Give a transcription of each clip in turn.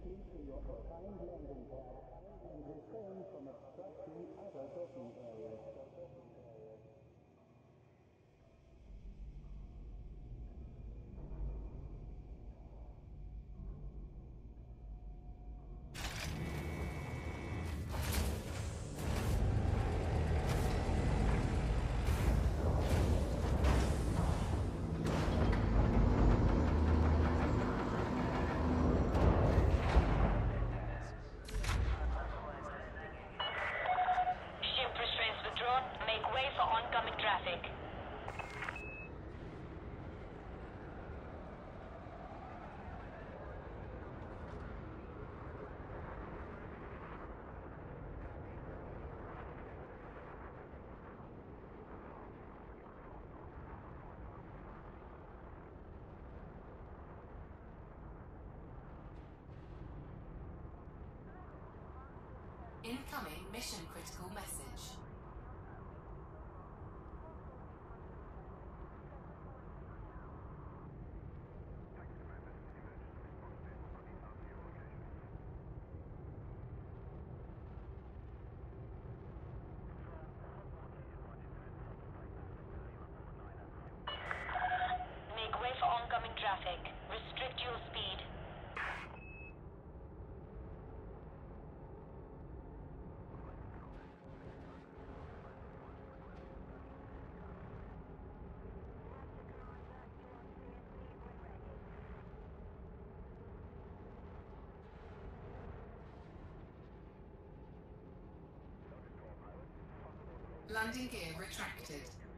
directly to your assigned landing pad and refrain from obstructing other docking areas. Mission critical message. Landing gear retracted.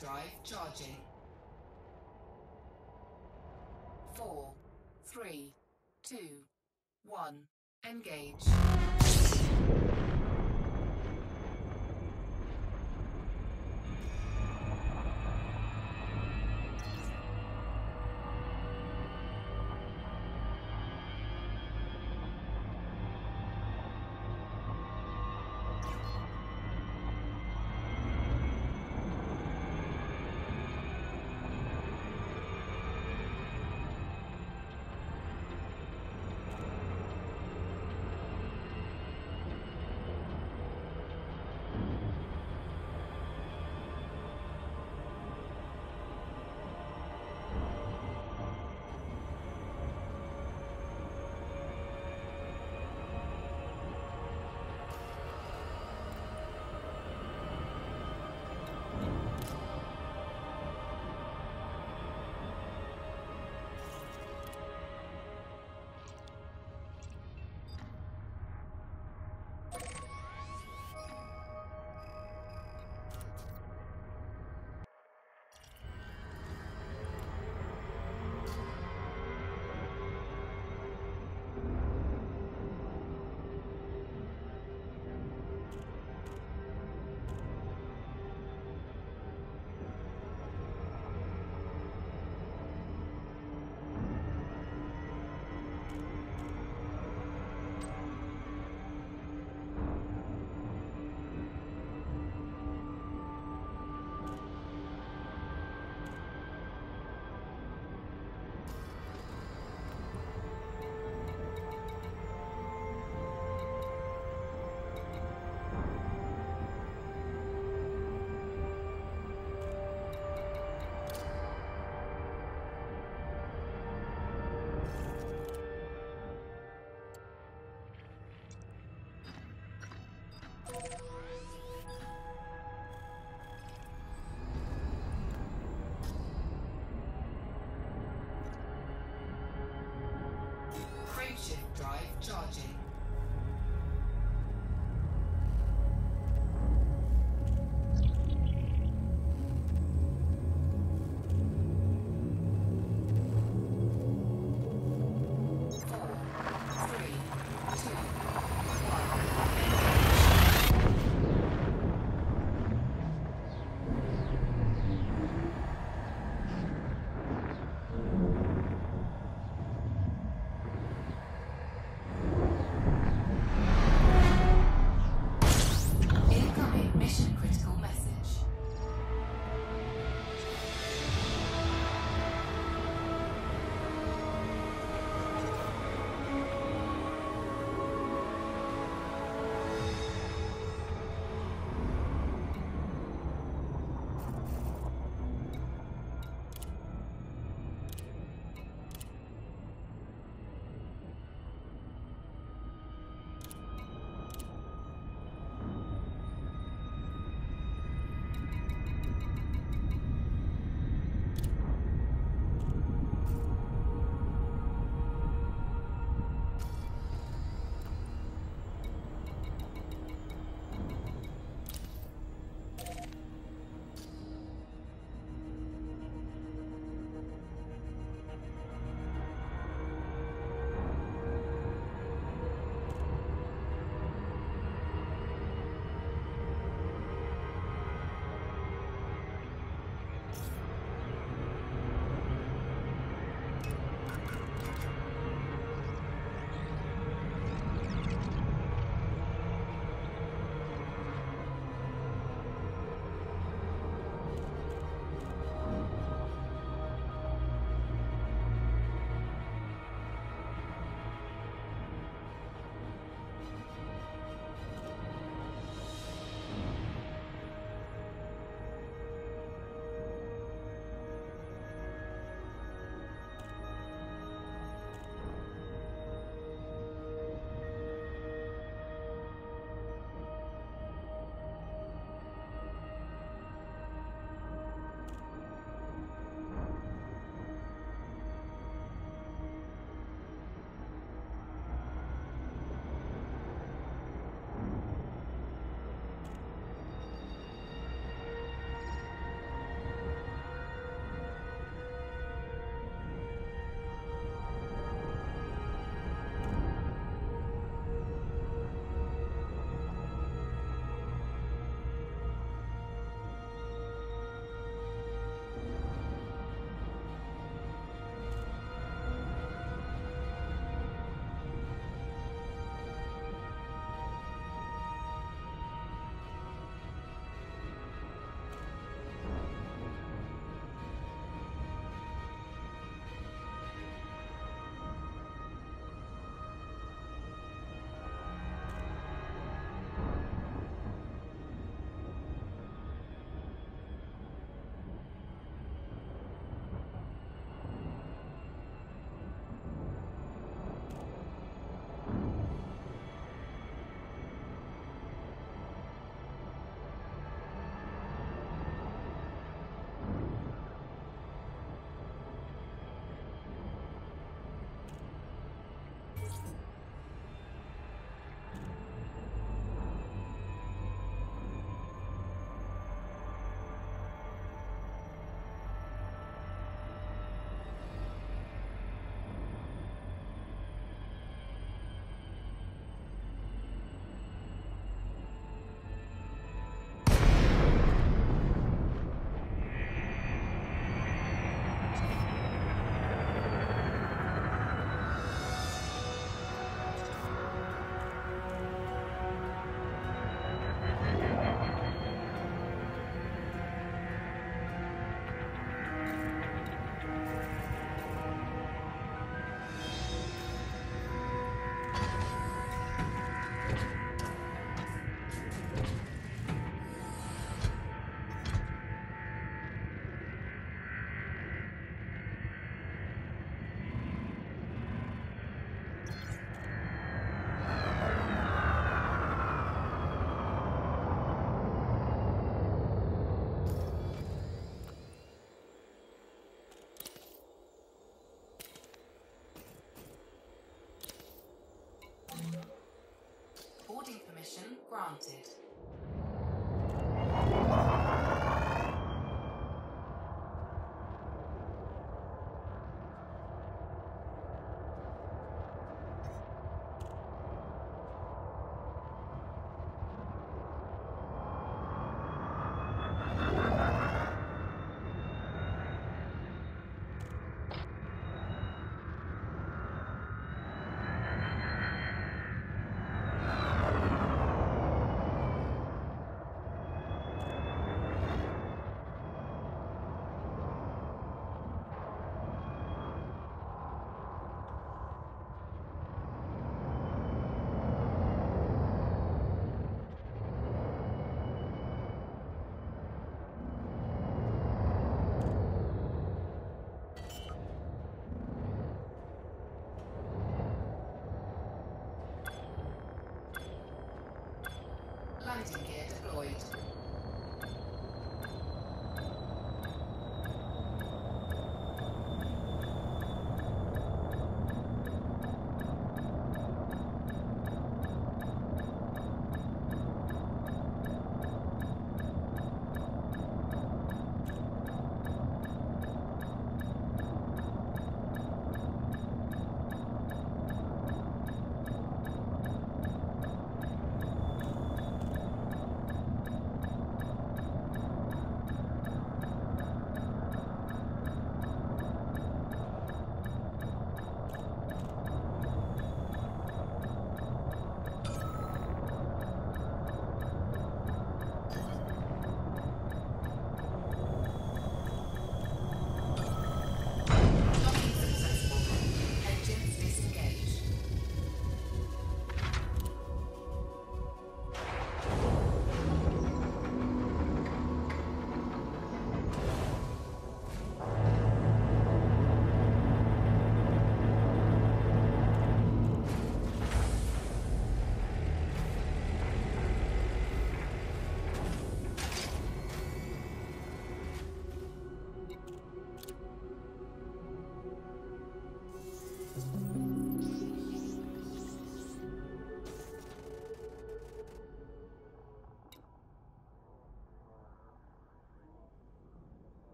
Drive charging. Four, three, two, one. Engage. granted.